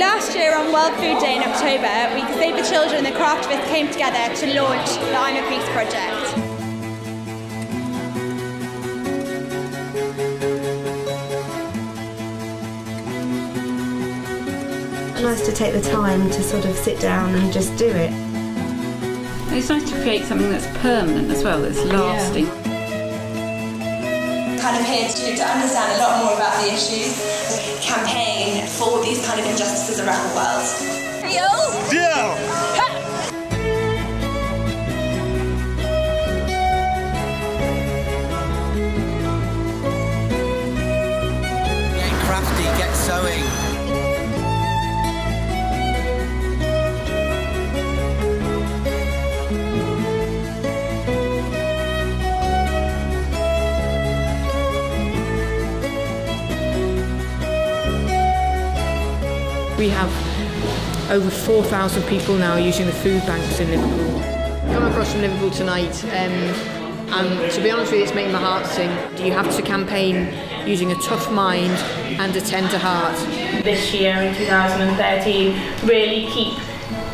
last year on World Food Day in October, we Save the Children and the Craftivists came together to launch the I'm a Piece project. nice to take the time to sort of sit down and just do it. It's nice to create something that's permanent as well, that's lasting. Yeah. Kind of here to, to understand a lot more about the issues, campaign for these kind of injustices around the world. Yo! Yeah! Get crafty, get sewing. We have over 4,000 people now using the food banks in Liverpool. Come across from Liverpool tonight um, and to be honest with you it's making my heart sing. You have to campaign using a tough mind and a tender heart. This year in 2013 really keep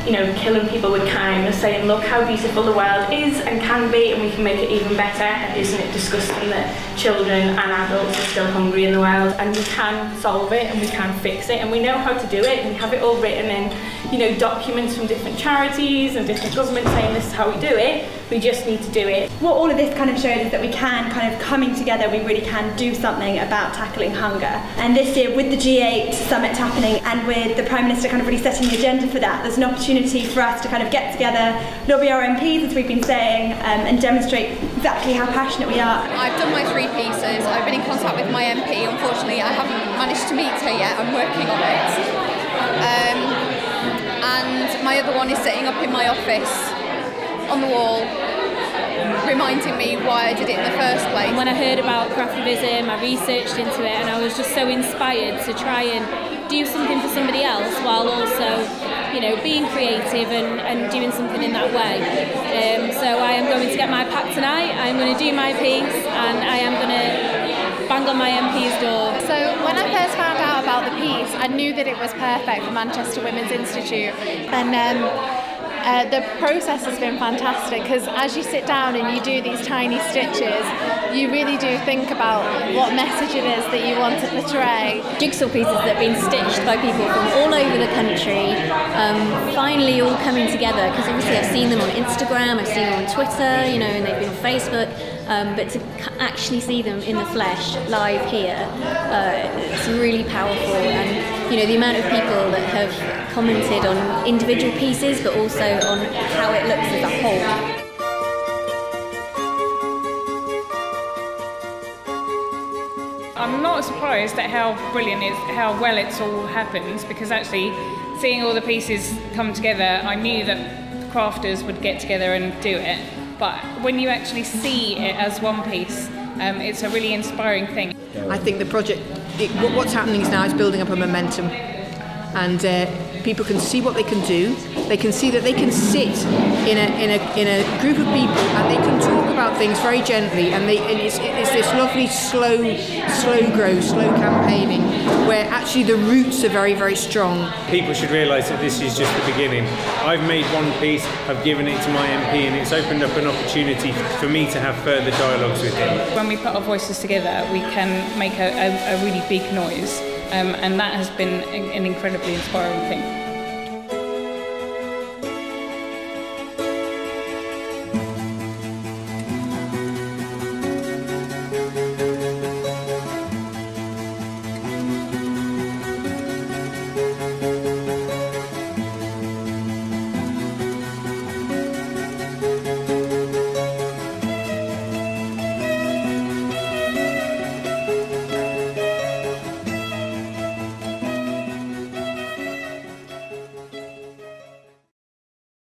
you know, killing people with kindness, saying, look how beautiful the world is and can be, and we can make it even better. Isn't it disgusting that children and adults are still hungry in the world? And we can solve it and we can fix it, and we know how to do it, and we have it all written in, you know, documents from different charities and different governments saying this is how we do it. We just need to do it. What all of this kind of showed is that we can kind of coming together, we really can do something about tackling hunger. And this year, with the G8 summit happening and with the Prime Minister kind of really setting the agenda for that, there's an opportunity for us to kind of get together, lobby our MPs, as we've been saying, um, and demonstrate exactly how passionate we are. I've done my three pieces. I've been in contact with my MP. Unfortunately, I haven't managed to meet her yet. I'm working on it. Um, and my other one is sitting up in my office on the wall reminding me why I did it in the first place. When I heard about craftivism, I researched into it and I was just so inspired to try and do something for somebody else while also, you know, being creative and, and doing something in that way. Um, so I am going to get my pack tonight, I'm going to do my piece and I am going to bang on my MP's door. So when I first found out about the piece, I knew that it was perfect for Manchester Women's Institute. And um, uh, the process has been fantastic because as you sit down and you do these tiny stitches, you really do think about what message it is that you want to portray. Jigsaw pieces that have been stitched by people from all over the country, um, finally all coming together because obviously I've seen them on Instagram, I've seen them on Twitter, you know, and they've been on Facebook. Um, but to actually see them in the flesh live here, uh, it's really powerful. And you know the amount of people that have commented on individual pieces, but also on how it looks as a whole. I'm not surprised at how brilliant it is, how well it's all happened, because actually seeing all the pieces come together, I knew that crafters would get together and do it. But when you actually see it as one piece, um, it's a really inspiring thing. I think the project, it, what's happening now is building up a momentum. And uh, people can see what they can do. They can see that they can sit in a, in a, in a group of people and they can talk about things very gently. And, they, and it's, it's this lovely slow, slow grow, slow campaigning actually the roots are very, very strong. People should realise that this is just the beginning. I've made one piece, I've given it to my MP, and it's opened up an opportunity for me to have further dialogues with him. When we put our voices together, we can make a, a, a really big noise um, and that has been an incredibly inspiring thing.